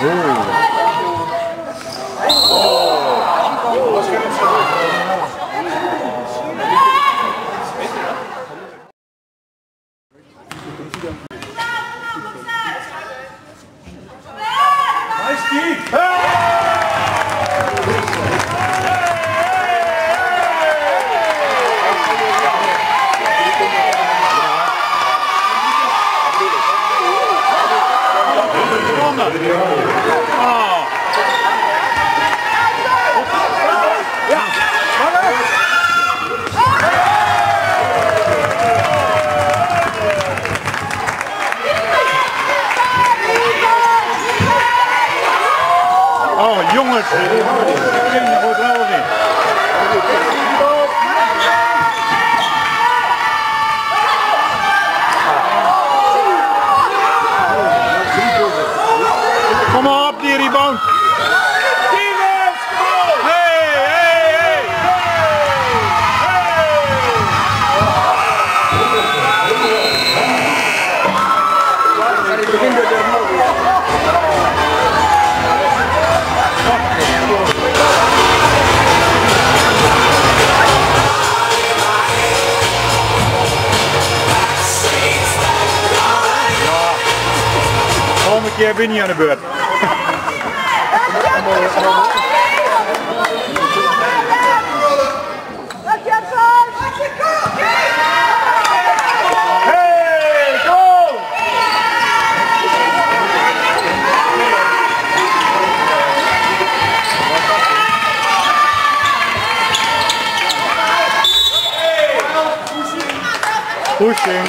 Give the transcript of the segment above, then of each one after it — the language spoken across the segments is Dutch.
おお Oh jongens, ik wordt wel niet. Kom Volgende keer ben je aan de beurt. Hey, go! Pushing.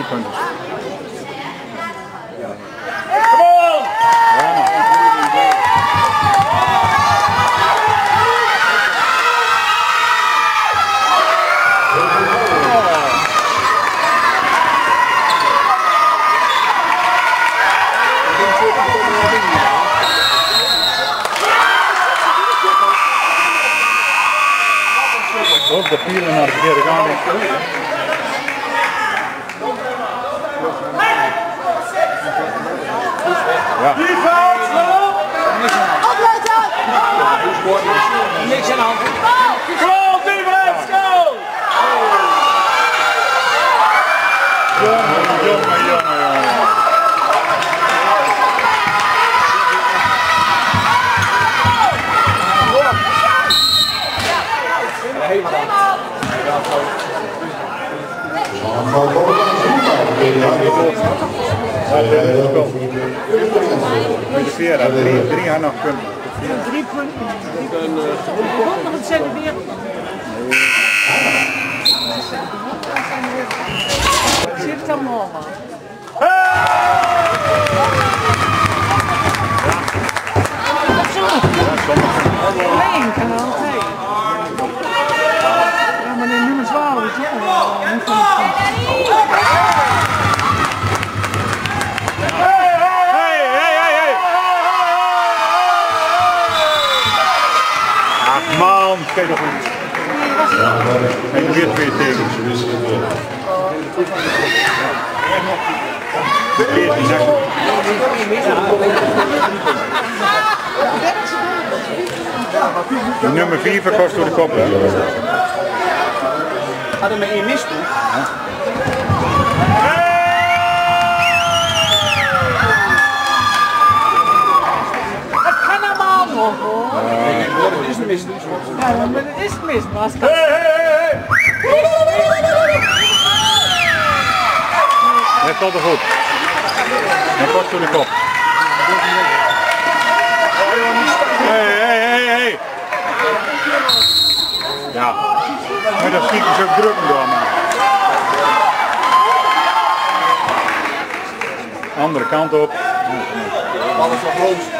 Nou, eh, drie punten. Ook de pielen naar de verkeerde kant. Ja. Niks aan de hand. Go, defense, go! Jongen, jongen, jongen, jongen. Ja, drie, drie had nog kunnen. Drie punten. Wonder het zijn er weer. Zit dan morgen. Nee, kanaal 2. Ja, Kijk nog eens. Hij probeert weer tegen. Weer die zak. Nummer 4 verkost door de kop. koppen. Hadden we één mis Het kan allemaal het is mis. Ja, maar het is mis, maar hé! Hij staat er goed. En kort voor de kop. Hé, hé, hé, hé. Ja. Maar dat schiet is ook druk door, man. Andere kant op. Alles nog rond.